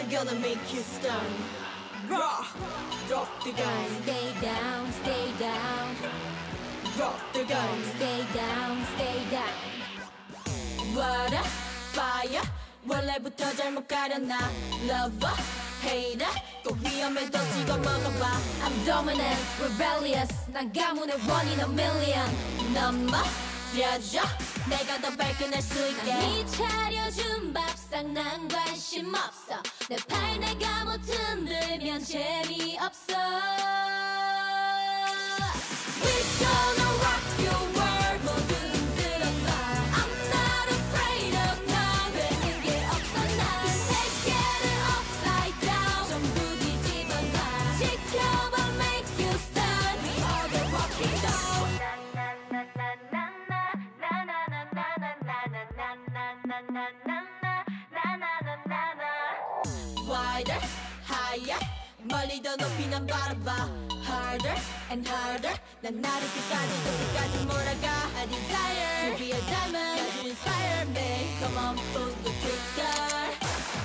We're gonna make you stun. Raw! Drop the gun. Stay down, stay down. Drop the gun. Stay down, stay down. What a fire. 원래부터 잘못 가렸나 Lover, hater 꼭 위험에 던지고 먹어봐 I'm dominant, rebellious 난 가문의 one in a million 넘어려줘 내가 더 밝게 날수 있게 이 차려준 밥상 난과 관심없어 내 팔다가 못 흔들면 재미없어 We gonna rock your world 모두 흔들어봐 I'm not afraid of 널 되는 게 없어 난 세계를 upside down 전부 뒤집어놔 지켜봐 make you start We are the Rocking Doll 나나나나나나나나나나나나나나나나나나 멀리 더 높이 난 바라봐 Harder and harder 난 나를 끝까지 끝까지 몰아가 I desire to be a diamond God you inspire me Come on put the trigger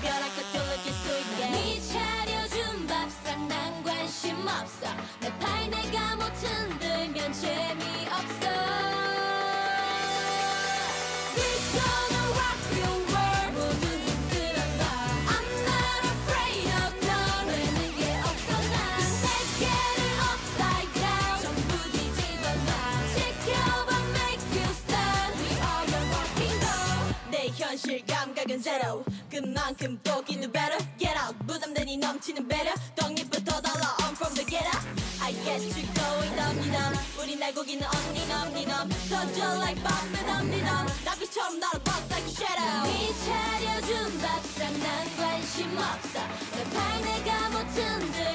벼락 같은 느낄 수 있게 네 차려준 밥상 난 관심 없어 내팔 내가 못 흔들면 재미없어 It's gonna 내 현실 감각은 zero. 그만큼 보기는 better. Get out. 부담되니 넘치는 배려. 떡잎부터 달라. I'm from the get up. I guess you're going dumb ni dumb 우린 알고 있는 언니 넘 ni numb 터져 like bomb 내 dumb ni dumb. 나비처럼 나를 box like shadow. 네 차려준 밥상 난 관심 없어. 내팔 내가 못 흔들